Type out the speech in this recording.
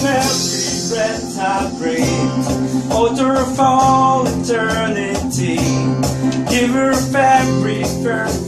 Every breath I breathe, altar of all eternity, giver of every perfect.